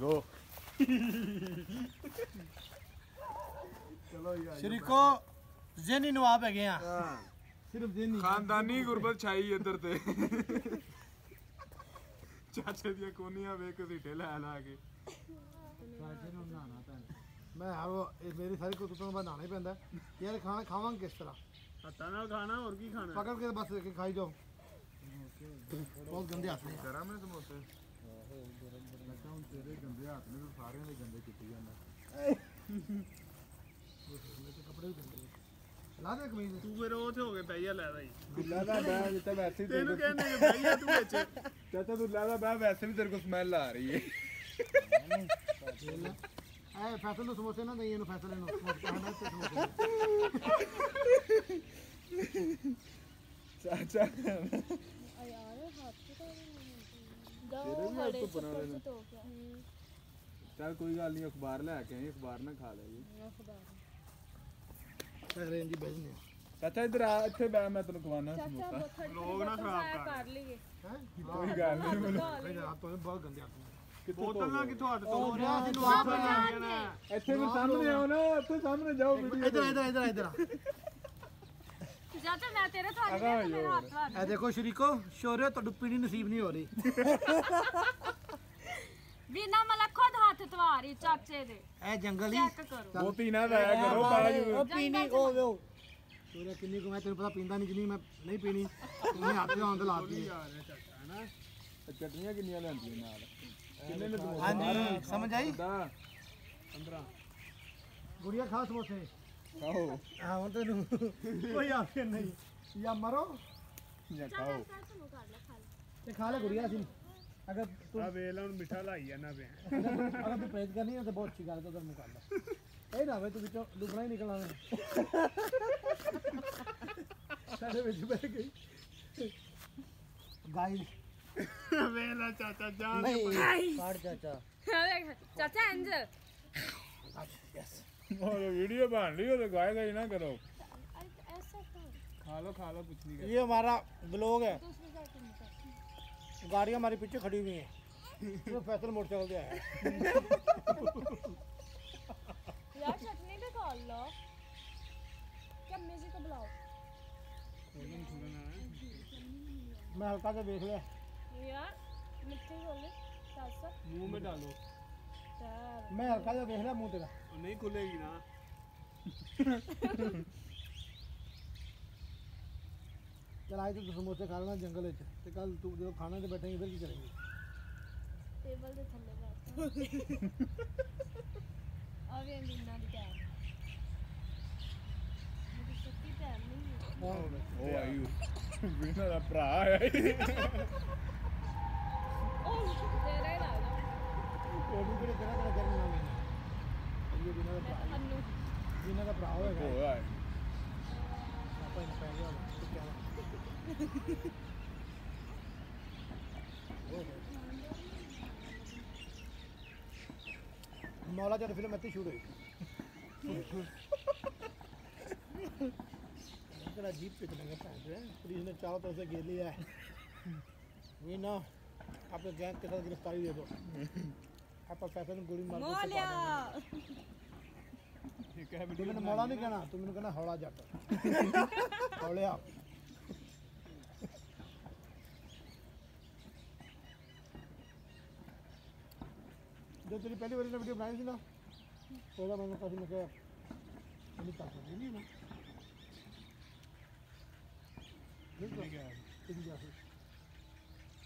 गो ਚਲੋ ਯਾਰ ਸ਼ਰੀਕੋ ਜ਼ੇਨੀ ਨਵਾਬ ਹੈਗੇ ਆ। ਹਾਂ। ਸਿਰਫ ਜ਼ੇਨੀ ਖਾਨਦਾਨੀ ਗੁਰਬਤ ਛਾਈ ਇੱਧਰ ਤੇ। ਚਾਚੇ ਦੀਆਂ ਕੋਨੀਆਂ ਵੇਖ ਕੇ ਸੀਟੇ ਲੈ ਲਾ ਕੇ। ਮੈਂ ਆਵੋ ਇਹ ਮੇਰੀ ਸਾਰੀ ਕੁੱਤੋਂ ਤੋਂ ਬਾਅਦ ਨਹਾਉਣਾ ਹੀ ਪੈਂਦਾ। ਯਾਰ ਖਾਣਾ ਖਾਵਾਂਗੇ ਕਿਸ ਤਰ੍ਹਾਂ? ਹੱਥਾਂ ਨਾਲ ਖਾਣਾ ਹੋਰ ਕੀ ਖਾਣਾ? ਪਕੜ ਕੇ ਬਸ ਕੇ ਖਾਈ ਜਾਓ। ਬਹੁਤ ਗੰਦੇ ਹੱਥ ਨੇ। ਕਰਾਂ ਮੈਂ ਸਮੋਸੇ? ਹੁਣ ਤੇਰੇ ਗੰਦੇ ਹੱਥ ਨੇ ਤੂੰ ਸਾਰਿਆਂ ਦੇ ਗੰਦੇ ਕਿੱਥੇ ਜਾਂਦਾ ਕੱਪੜੇ ਵੀ ਗੰਦੇ ਲਾ ਦੇ ਕਮੀਜ਼ ਤੂੰ ਫਿਰ ਉਹ ਤੇ ਹੋ ਕੇ ਪਈਆ ਲੈ ਦਾ ਬਿੱਲਾ ਦਾ ਬੈ ਜਿੱਤੇ ਵੈਸੇ ਹੀ ਤੈਨੂੰ ਕਹਿੰਦੇ ਕਿ ਪਈਆ ਤੂੰ ਵਿੱਚ ਚਾਚਾ ਬਿੱਲਾ ਦਾ ਬੈ ਵੈਸੇ ਵੀ ਤੇਰੇ ਕੋ ਸਮੈਲ ਆ ਰਹੀ ਹੈ ਐ ਫੈਸਲ ਨੂੰ ਸਮੋਸੇ ਨਾ ਦਈਏ ਇਹਨੂੰ ਫੈਸਲ ਨੂੰ ਸਮੋਸੇ ਖਾਣਾ ਤੇ ਸਮੋਸੇ ਚਾਚਾ ਆ ਯਾਰ ਹੱਥ ਤਾਂ ਦੋ ਬੜੇ ਚੱਪਲ ਤੋਂ ਗਿਆ ਚੱਲ ਕੋਈ ਗੱਲ ਨਹੀਂ ਅਖਬਾਰ ਲੈ ਕੇ ਆਈ ਅਖਬਾਰ ਨਾ ਖਾ ਲੈ ਜੀ। ਅਗਲੇ ਜੀ ਬੈਠਨੇ ਚਾਚਾ ਇੱਧਰ ਆ ਇੱਥੇ ਬੈ ਮੈਂ ਤੈਨੂੰ ਖਵਾਣਾ ਸਮੋਸਾ। ਲੋਕ ਨਾ ਖਰਾਬ ਕਰ। ਲਈਏ। ਹੈ? ਕੋਈ ਗੱਲ ਨਹੀਂ ਮੈਨੂੰ ਇਹ ਹੱਥ ਤੋਂ ਬਹੁਤ ਗੰਦੇ ਨੇ ਬੋਤਲ ਨਾ ਕਿੱਥੋਂ ਹੱਟ ਤੋਂ ਉਹ ਰਿਹਾ ਸੀ ਆਪ ਜਾਣਗੇ ਇੱਥੇ ਵੀ ਸਾਹਮਣੇ ਆਓ ਨਾ ਇੱਥੇ ਸਾਹਮਣੇ ਜਾਓ ਵੀਡੀਓ ਇਧਰ ਇਧਰ ਇਧਰ ਇਧਰ ਚਾਚਾ ਮੈਂ ਤੇਰੇ ਤੋਂ ਅੱਜ ਅਗਾਂਹ ਮੇਰੇ ਯਾਰ। ਹੱਥ ਵਾਰ ਇਹ ਦੇਖੋ ਸ਼ਰੀਕੋ ਸ਼ੋਰੇ ਤੁਹਾਨੂੰ ਪੀਣੀ ਨਸੀਬ ਨਹੀਂ ਹੋ ਰਹੀ ਬਿਨਾ ਮਲਾ ਖੁਦ ਹੱਥ ਤਵਾਰੀ ਚਾਚੇ ਦੇ ਇਹ ਜੰਗਲ ਹੀ ਚੈੱਕ ਕਰੋ ਬਹੁਤੀ ਨਾ ਲਾਇਆ ਕਰੋ ਬਾਜ ਉਹ ਪੀਣੀ ਉਹ ਵੇ ਸ਼ੋਰੇ ਕਿੰਨੀ ਕੁ ਮੈਂ ਤੈਨੂੰ ਪਤਾ ਪੀਂਦਾ ਨਹੀਂ ਜਿੰਨੀ ਮੈਂ ਨਹੀਂ ਪੀਣੀ ਉਹਨੇ ਹੱਥ ਆਉਣ ਤੇ ਲਾਤੀ ਚਟਨੀਆਂ ਕਿੰਨੀਆਂ ਲੈਂਦੀਆਂ ਨਾਲ ਕਿੰਨੇ ਨੇ ਸਮੋਸੇ ਹਾਂਜੀ ਸਮਝ ਆਈ ਦਾ ਗੁੜੀਆ ਖਾ ਸਮੋਸੇ ਖਾਓ। ਹਾਂ ਹੁਣ ਤੈਨੂੰ ਕੋਈ ਆਪਸ਼ਨ ਨਹੀਂ। ਜਾਂ ਮਰੋ ਜਾਂ ਖਾਓ। ਤੇ ਖਾ ਲੈ। ਗੁੜੀਆ ਸੀ ਅਗਰ ਤੂੰ ਆ ਵੇਲ ਹੁਣ ਮਿੱਠਾ ਲਾਈ ਜਾਂਦਾ ਪਿਆ। ਅਗਰ ਤੂੰ ਪ੍ਰੇਜ ਕਰਨੀ ਹੈ ਤਾਂ ਬਹੁਤ ਅੱਛੀ ਗੱਲ ਤੂੰ ਕਰ ਲੈ। ਇਹ ਨਾ ਵੇ ਤੂੰ ਵਿੱਚੋਂ ਲੁਕਣਾ ਹੀ ਨਿਕਲ ਆਵੇਂ ਸਾਡੇ ਵਿੱਚ ਬਹਿ ਗਈ। ਗਾਈ ਵੇਲਾ ਚਾਚਾ ਜਾਨ ਨਹੀਂ। ਕਾੜ ਚਾਚਾ। ਚਾਚਾ ਇੰਜ। ਯੈਸ और वीडियो बन लियो तो गाय ही ना करो। तो खा लो खा लो कुछ नहीं ये हमारा ब्लॉग है। तो गाड़ियाँ हमारी पीछे खड़ी हुई है। ये फैसल मोटरसाइकिल से है। यार चटनी भी खा लो। क्या मेजी को बुलाओ? मैं हल्का सा देख ले। यार मिट्टी बोले मुँह में डालो। मैं हल्का जा देख लिया मुँह तेरा। नहीं खुलेगी ना। चल आए तू तो समोसे खा लेना जंगल ते कल तू जो खाना ते बैठेंगे इधर की चलेंगे टेबल दे थल्ले बैठो अब ये बिना दिखा भरा मौला जब फ़िल्म इतनी शूट हुई जीप पे चलेंगे पुलिस ने चारों तरफ़ से घेर लिया है ये ना, आपके गैंग के साथ गिरफ्तारी दे दो। ਆਪਾਂ ਪੈਸੇ ਨੂੰ ਗੋਲੀ ਮਾਰ ਕੇ ਮੋਹ ਮੈਨੂੰ ਮੋਲਾ ਨਹੀਂ ਕਹਿਣਾ ਤੂੰ ਮੈਨੂੰ ਕਹਿਣਾ ਹੌਲਾ ਜੱਟ। ਹੌਲਿਆ। ਜੋ ਤੇਰੀ ਪਹਿਲੀ ਵਾਰੀ ਨਾ ਵੀਡੀਓ ਬਣਾਈ ਸੀ ਨਾ ਉਹਦਾ ਮੈਨੂੰ ਕਾਫੀ ਮੈਂ ਕਿਹਾ ਤਾਂ ਨਹੀਂ ਨਾ ਠੀਕ ਹੈ। ਠੀਕ ਹੈ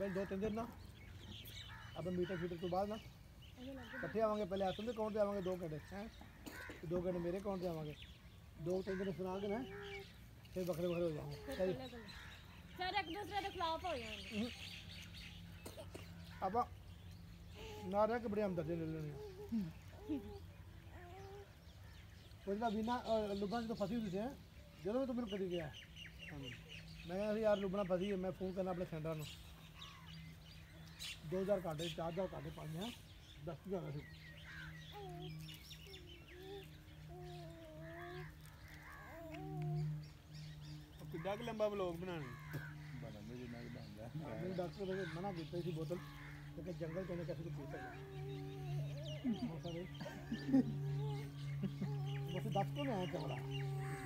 ਬਈ ਦੋ ਤਿੰਨ ਦਿਨ ਨਾ ਆਪਾਂ ਮੀਟਰ ਫੀਟਰ ਤੋਂ ਬਾਅਦ ਨਾ ਇਹਦੇ ਲੱਗ ਇਕੱਠੇ ਆਵਾਂਗੇ ਪਹਿਲੇ ਆਸਨ ਦੇ ਅਕਾਊਂਟ ਤੇ ਆਵਾਂਗੇ 2 ਘੰਟੇ ਹੈ ਦੋ ਘੰਟੇ ਮੇਰੇ ਅਕਾਊਂਟ ਤੇ ਆਵਾਂਗੇ ਦੋ ਤਿੰਨ ਦਿਨ ਸੁਣਾ ਕੇ ਨਾ ਫਿਰ ਵੱਖਰੇ ਵੱਖਰੇ ਹੋ ਜਾਵਾਂਗੇ ਫਿਰ ਇਕੱਲੇ ਇਕੱਲੇ। ਫਿਰ ਇੱਕ ਦੂਸਰੇ ਦੇ ਖਿਲਾਫ ਹੋ ਜਾਣਗੇ ਆਪਾਂ ਨਾ ਰਹਿ ਕੇ ਬੜੇ ਹਮਦਰਦੀ ਲੈ ਲੈਣੇ ਆ। ਉਹਦਾ ਬਿਨਾ ਲੁਬਾਂ ਜਦੋਂ ਫਸੀ ਹੁੰਦੀ ਸੀ ਹੈਂ, ਜਦੋਂ ਵੀ ਤੂੰ ਮੈਨੂੰ ਕਦੀ ਗਿਆ ਮੈਂ ਕਿਹਾ ਸੀ ਯਾਰ ਲੁਬਣਾ ਫਸੀ ਹੈ ਮੈਂ ਫੋਨ ਕਰਨਾ ਆਪਣੇ ਸੈਂਟਰ ਨੂੰ 2000 ਕਾਟੇ 4000 ਕਾਟੇ ਪਾਈਆਂ 10000 ਸੀ ਉਹ ਕਿੱਡਾ ਕੁ ਲੰਬਾ ਵਲੌਗ ਬਣਾਣਾ ਬਣਨ ਦੇ ਜਿੰਨਾ ਕੁ ਬਣਦਾ ਮੈਨੂੰ ਡਾਕਟਰ ਨੇ ਮਨਾ ਕੀਤਾ ਸੀ ਬੋਤਲ ਕਿ ਜੰਗਲ ਤੋਂ ਕਿਸੇ ਨੂੰ ਪੀ ਸਕਦਾ ਮੋਸਾ ਦੇ ਬਸ ਦੱਸ ਤੋਂ ਆਇਆ ਚਵੜਾ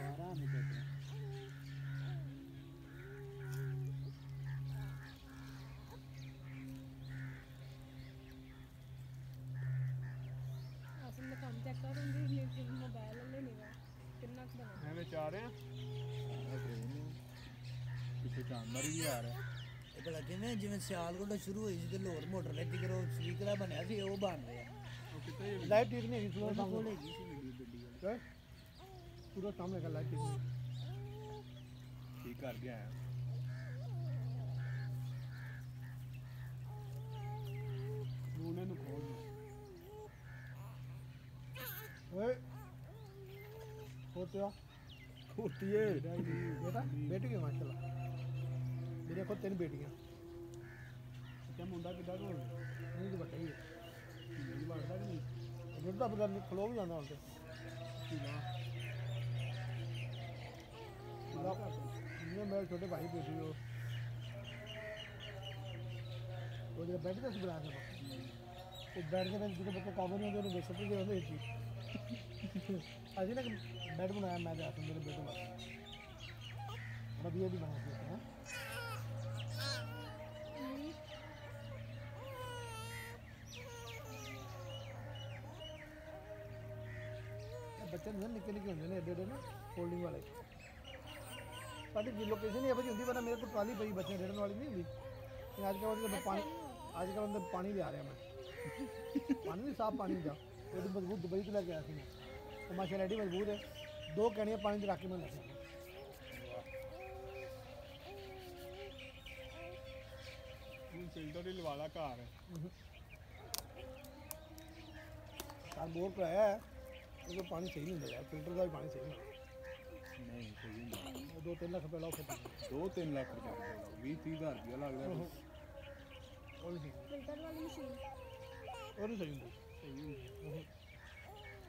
ਬਾਰਾ ਨਹੀਂ ਪਤਾ ਐਵੇਂ ਚਾ ਰਹੇ ਆ ਪਿੱਛੇ ਜਾਨਵਰ ਵੀ ਆ ਰਿਹਾ ਇਹ ਬੜਾ ਕਿਵੇਂ ਜਿਵੇਂ ਸਿਆਲਕੋਟ ਸ਼ੁਰੂ ਹੋਈ ਸੀ ਤੇ ਲੋਰ ਮੋਟਰ ਲੈ ਕੇ ਕਰੋ ਸਵੀਕਰਾ ਬਣਿਆ ਸੀ ਉਹ ਬਣ ਰਿਹਾ ਲਾਈਟ ਠੀਕ ਨਹੀਂ ਹੈਗੀ ਸੂਰਜ ਸਾਹਮਣੇ ਹੈਗੀ ਸੀ ਵੀਡੀਓ ਗੱਡੀ ਸੂਰਜ ਸਾਹਮਣੇ ਕਰ ਲਾਈਟ ਠੀਕ ਠੀਕ ਕਰ ਗਿਆ ਹੈ ਉਹਨੇ ਨੂੰ ਖੋਲ ओए। खोतिया। खोतिए। बेटा बेटी के माशाल्लाह मेरे को तीन बेटियाँ। क्या मुंडा किदा को नहीं तो बटा ही। नहीं बढ़ता नहीं। बढ़ता बगैर नहीं खलो भी जाना उनसे ये मेरे छोटे भाई बेटी हो वो जो बैठ के बना हम्म। वो बैठ के बच्चे काबू नहीं होते बेच सकते होते अभी ना बेड बनाया, मैं जाता मेरे बेटे का बढ़िया भी बना देते बच्चे नहीं होंगे एडे एडे ना फोल्डिंग वाले। लोकेशन ही होंगी मेरे को ट्राली पी बच्चे रेड़न वाली नहीं होंगी। अजकल तो पानी अजकल तो पानी लिया रहा मैं। पानी नहीं, साफ़ पानी होगा वो तो मज़बूत दुबई से लेके आया मैं। तो माशा मज़बूत है दो कहनियाँ पानी की राखी में लगे लवाला घर है बोर कराया है पानी सही नहीं मिला फ़िल्टर का भी पानी सही नहीं दो तीन लाख रुपया लाओ दो तीन लाख रुपया बीस तीस हज़ार रुपया लग रहा है और सही और सही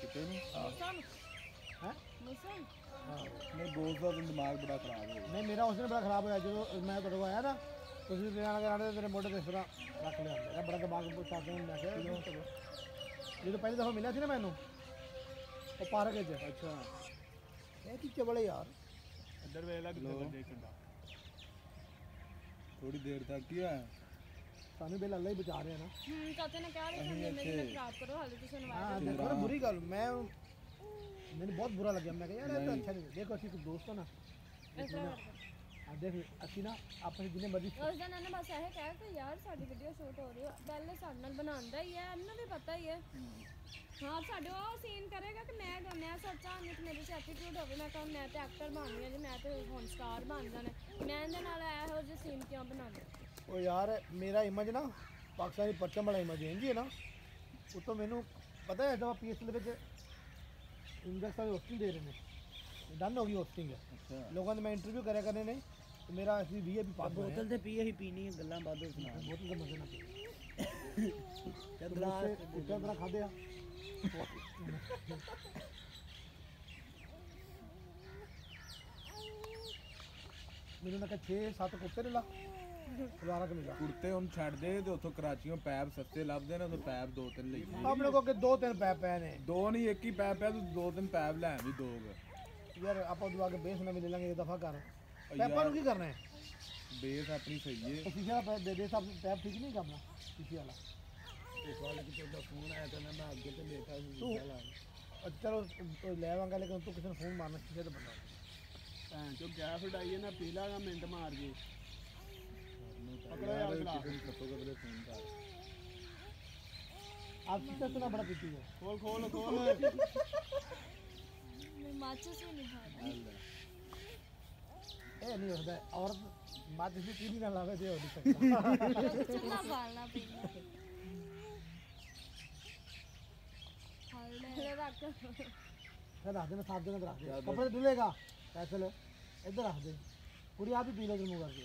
ਕਿਤੇ ਨਹੀਂ? ਮਸਾਂ ਹਾਂ? ਮਸਾਂ ਮੈਂ ਬਹੁਤ ਦਾ ਦਿਮਾਗ ਬੜਾ ਖਰਾਬ ਹੋ ਨਹੀਂ ਮੇਰਾ ਉਸ ਦਿਨ ਬੜਾ ਖਰਾਬ ਹੋਇਆ। ਜਦੋਂ ਮੈਂ ਤੁਹਾਡੇ ਕੋਲ ਆਇਆ ਨਾ ਤੁਸੀਂ ਮੇਰੇ ਨਾਲ ਕਰਾਂਦੇ ਤੇਰੇ ਮੋਢੇ ਤੇ ਇਸ ਰੱਖ ਲਿਆ ਮੇਰਾ ਬੜਾ ਦਿਮਾਗ ਪੁੱਛਾ ਕੇ ਮੈਂ ਕਿਹਾ ਜਦੋਂ ਪਹਿਲੀ ਦਫਾ ਮਿਲਿਆ ਸੀ ਨਾ ਮੈਨੂੰ ਉਹ ਪਾਰਕ ਵਿੱਚ। ਅੱਛਾ। ਇਹ ਕੀ ਚਵਲੇ ਯਾਰ? ਅੰਦਰ ਵੇਲਾ ਕਿੱਥੇ ਬੰਦੇ ਕੰਡਾ। ਥੋੜੀ ਦੇਰ ਤੱਕ ਕੀ ਹੋਇਆ ਸਾਨੂੰ ਬਿਲ ਅੱਲਾ ਬਚਾ ਰਿਹਾ ਨਾ। ਹੂੰ ਚਾਚੇ ਨੇ ਕਿਹਾ ਵੀ ਸਾਨੂੰ ਮੇਰੀ ਨਾ ਖਰਾਬ ਕਰੋ ਹਾਲੇ ਤੁਸੀਂ ਹਾਂ ਨਵਾਇਆ ਦੇਖੋ ਬੁਰੀ ਗੱਲ ਮੈਂ ਮੈਨੂੰ ਬਹੁਤ ਬੁਰਾ ਲੱਗਿਆ ਮੈਂ ਕਿਹਾ ਯਾਰ ਇਹ ਤਾਂ ਅੱਛਾ ਨਹੀਂ ਦੇਖੋ ਅਸੀਂ ਕੋਈ ਦੋਸਤ ਹੋ ਨਾ ਇਸ ਤਰ੍ਹਾਂ ਕਰਦਾ। ਆ ਦੇਖ ਅਸੀਂ ਨਾ ਆਪਸ ਵਿੱਚ ਜਿੰਨੇ ਮਰਜ਼ੀ ਉਸ ਦਿਨ ਉਹਨੇ ਬਸ ਇਹ ਕਿਹਾ ਕਿ ਯਾਰ ਸਾਡੀ ਵੀਡੀਓ ਸ਼ੂਟ ਹੋ ਰਹੀ ਹੈ ਪਹਿਲੇ ਸਾਡੇ ਨਾਲ ਬਣਾਉਂਦਾ ਹੀ ਹੈ ਇਹਨਾਂ ਵੀ ਪਤਾ ਹੀ ਹੈ ਹਾਂ ਸਾਡੇ ਉਹ ਸੀਨ ਕਰੇਗਾ ਕਿ ਮੈਂ ਮੈਂ ਸੱਚਾ ਨਹੀਂ ਕਿ ਮੇਰੇ ਚ ਐਟੀਟਿਊਡ ਹੋਵੇ ਮੈਂ ਕਹਾਂ ਮੈਂ ਤੇ ਐਕਟਰ ਬਣਨੀ ਹੈ ਜੀ ਮੈਂ ਤੇ ਹੁਣ ਸਟਾਰ ਬਣ ਜਾਣਾ। ਮੈਂ ਇਹਦੇ ਨਾਲ ਇਹੋ ਜਿਹੇ ਸੀਨ ਕਿਉਂ ਬਣਾਉਂਦਾ? ਉਹ ਯਾਰ ਮੇਰਾ ਇਮੇਜ ਨਾ ਪਾਕਿਸਤਾਨੀ ਪਰਚਮ ਵਾਲਾ ਇਮੇਜ ਹੈ ਜੀ ਨਾ। ਉਤੋਂ ਮੈਨੂੰ ਪਤਾ ਹੈ ਜਦੋਂ ਪੀਐਸ ਦੇ ਵਿੱਚ ਇੰਡੈਕਸ ਵਾਲੇ ਹੋਸਟਿੰਗ ਦੇ ਰਹੇ ਨੇ। ਡਨ ਹੋ ਗਈ ਹੋਸਟਿੰਗ ਲੋਕਾਂ ਦੇ ਮੈਂ ਇੰਟਰਵਿਊ ਕਰਿਆ ਕਰਨੇ ਨੇ। ਤੇ ਮੇਰਾ ਅਸੀਂ ਵੀਆਈਪੀ ਪਾਸ ਹੋਇਆ ਬੋਤਲ ਤੇ ਪੀ ਅਸੀਂ ਪੀਣੀ ਹੈ ਗੱਲਾਂ ਬਾਦੋਂ ਸੁਣਾ। ਬੋਤਲ ਦਾ ਮਜ਼ਾ ਨਾ ਪੀ। ਤੇ ਗਲਾਸ ਉੱਤੇ ਬਣਾ ਖਾਦੇ ਆ ਮੈਨੂੰ ਨਾ ਕਿ 6 7 ਕੁੱਤੇ ਨੇ ਲਾ। ਦੁਬਾਰਾ ਕਿ ਮਿਲਾ ਕੁੜਤੇ ਹੁਣ ਛੱਡ ਦੇ ਤੇ ਉੱਥੋਂ ਕਰਾਚੀੋਂ ਪੈਪ ਸਸਤੇ ਲੱਭਦੇ ਨੇ ਤੇ ਪੈਪ ਦੋ ਤਿੰਨ ਲਈ ਆਪਣੇ ਕੋਲ ਕਿ ਦੋ ਤਿੰਨ ਪੈ ਪੈ ਨੇ ਦੋ ਨਹੀਂ ਇੱਕ ਹੀ ਪੈਪ ਪਿਆ ਤੂੰ ਦੋ ਤਿੰਨ ਪੈਪ ਲੈ ਵੀ ਦੋ ਕੁ। ਯਾਰ ਆਪਾਂ ਦੁਆ ਕੇ ਬੇਸ ਨਾ ਮਿਲ ਲਾਂਗੇ ਇਹ ਦਫਾ ਕਰ ਪੈਪਾਂ ਨੂੰ ਕੀ ਕਰਨਾ ਹੈ ਬੇਸ ਆਪਣੀ ਸਹੀ ਏ ਉਹ ਸ਼ੀਸ਼ੇ ਵਾਲਾ ਪੈਪ ਦੇ ਦੇ ਸਭ ਪੈਪ ਠੀਕ ਨਹੀਂ ਕਰਨਾ ਸ਼ੀਸ਼ੇ ਵਾਲਾ ਉਸ ਵਾਲੇ ਕਿਤੇ ਉਹਦਾ ਫੋਨ ਆਇਆ ਕਹਿੰਦਾ ਮੈਂ ਅੱਗੇ ਤੇ ਬੈਠਾ ਸੀ ਤੂੰ- ਲਾ ਅੱਜ ਚਲੋ ਅਹ ਲੈ ਆਵਾਂਗਾ ਲੇਕਿਨ ਤੂੰ ਕਿਸੇ ਨੂੰ ਫੋਨ ਮਾਰਨਾ ਕਿਸੇ ਤੇ ਬੰਦਾ ਭੈਣ ਚੋ ਗੈਸ ਉਡਾਈਏ ਨਾ ਪੀ ਲਾਗਾ ਮਿੰਟ ਮਾਰ ਜੇ आप कितना बड़ा पीती खोल खोल खोल। मैं माचिस ए नहीं होता और माचिस पीनी ना लावे दे हो सकता चुना पालना रख। कर रख देना तो देना रख दे। कपड़े धुलेगा। पैसे ले इधर रख दे। पूरी आप ही पी लो करके।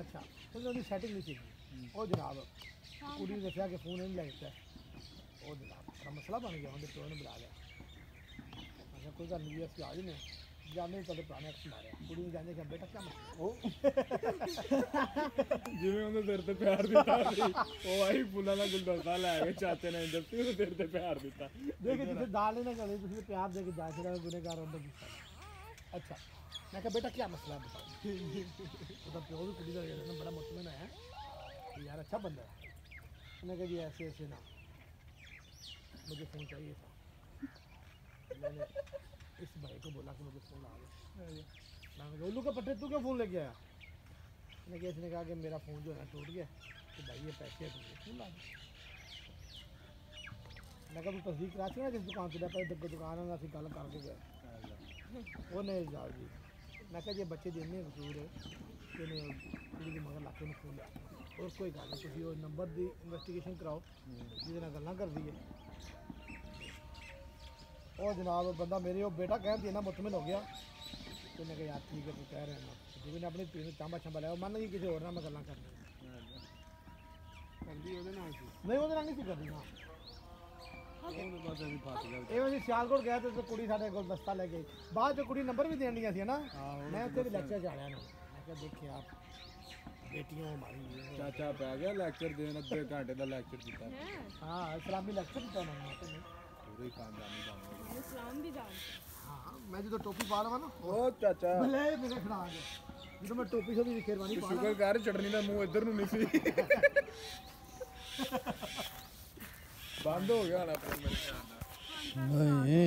ਅੱਛਾ ਉਹਦੀ ਉਹਦੀ ਸੈਟਿੰਗ ਨਹੀਂ ਸੀ ਉਹ ਜਨਾਬ ਕੁੜੀ ਨੇ ਦੱਸਿਆ ਕਿ ਫੋਨ ਨਹੀਂ ਲੱਗਦਾ ਉਹ ਜਨਾਬ ਬੜਾ ਮਸਲਾ ਬਣ ਗਿਆ ਉਹਦੇ ਪਿਓ ਨੇ ਬੁਲਾ ਲਿਆ ਮੈਂ ਕਿਹਾ ਕੋਈ ਗੱਲ ਨਹੀਂ ਜੀ, ਅਸੀਂ ਆ ਜਨੇ ਜਾਣੇ ਤੁਹਾਡੇ ਪੁਰਾਣੇ ਅਕਸ ਮਾਰਿਆ ਕੁੜੀ ਨੂੰ ਜਾਣੇ ਕਿ ਬੇਟਾ ਕਿਆ ਮਸਲਾ ਉਹ ਜਿਵੇਂ ਉਹਨੇ ਤੇਰੇ ਤੇ ਪਿਆਰ ਦਿੱਤਾ ਸੀ ਉਹ ਆਹੀ ਫੁੱਲਾਂ ਦਾ ਗੁਲਦਸਤਾ ਲੈ ਕੇ ਚਾਚੇ ਨੇ ਦਿੱਤੀ ਉਹਨੇ ਤੇਰੇ ਤੇ ਪਿਆਰ ਦਿੱਤਾ ਦੇਖ ਜਿੱਥੇ ਦਾਲ ਨਾ ਗਲੇ ਤੁਸੀਂ ਪਿਆਰ ਦੇ ਕੇ ਜਾ ਕੇ ਗੁਨੇਗਾਰ ਅੰਦਰ ਦਿੱਤਾ ਅੱਛਾ मैं कहा बेटा क्या मसला है? तो प्यो भी कुड़ी का बड़ा मुतमिन है कि यार अच्छा बंदा है। मैंने कहा जी ऐसे ऐसे ना। मुझे फ़ोन चाहिए था। मैंने इस भाई को बोला कि मुझे फ़ोन आ गया। मैंने कहा उल्लू का पट्टे तू क्यों फ़ोन लेके आया? मैंने कहा इसने कहा कि मेरा फ़ोन जो है ना टूट गया तो भाई ये पैसे है तो मुझे फ़ोन ला मैं कहा तू तस्दीक करा ना जिस दुकान से? पहले दुकान है ना गल करके गए हाँ वो नहीं जाओ जी। मैं क्या बच्चे दिन में ज़रूर है कुड़ी मगर लाके में खून और कोई गल नहीं नंबर की इन्वेस्टिगेशन कराओ जिसे गल् कर दी है और जनाब बंदा मेरे वो बेटा कह देना मुतमिन हो गया। तो मैं यार ठीक है तू कह रहा हैं क्योंकि मैं अपनी पी चांबा छांबा लिया मन नहीं किसी होर ना मैं गल् कर नहीं नहीं कर दी हाँ। ਇਹ ਵਾਲੀ ਸਿਆਲਕੋਟ ਗਿਆ ਤੇ ਕੁੜੀ ਸਾਡੇ ਕੋਲ ਬਸਤਾ ਲੈ ਕੇ। ਬਾਅਦ ਚ ਕੁੜੀ ਨੰਬਰ ਵੀ ਦੇਣ ਦੀਆਂ ਸੀ ਨਾ? ਮੈਂ ਉੱਥੇ ਵੀ ਲੈਕਚਰ ਜਾ ਰਿਹਾ ਨਾ। ਮੈਂ ਕਿਹਾ ਦੇਖਿਆ ਆਪ ਬੇਟੀਆਂ ਮਾਰੀ ਚਾਚਾ ਪੈ ਗਿਆ ਲੈਕਚਰ ਦੇਣ ਅੱਧੇ ਘੰਟੇ ਦਾ ਲੈਕਚਰ ਦਿੱਤਾ ਹਾਂ ਇਸਲਾਮੀ ਲੈਕਚਰ ਦਿੱਤਾ ਉਹਨਾਂ ਨੇ ਪੂਰੇ ਖਾਨਦਾਨੀ ਦਾ ਇਸਲਾਮ ਵੀ ਜਾਣ ਹਾਂ। ਮੈਂ ਜਦੋਂ ਟੋਪੀ ਪਾ ਲਵਾਂ ਨਾ ਉਹ ਚਾਚਾ। ਭਲੇ ਮੇਰੇ ਖੜਾ ਜਦੋਂ ਮੈਂ ਟੋਪੀ ਸੋਦੀ ਦੀ ਖੇਰਵਾਨੀ ਸ਼ੁਕਰ ਕਰ ਚਟਨੀ ਦਾ ਮੂੰਹ ਇੱਧਰ ਨੂੰ ਨਹੀਂ ਸੀ। ਬੰਦ ਹੋ ਗਿਆ ਨਾ ਮੇਰੇ ਖਿਆਲ ਨਾਲ। ਨਹੀਂ।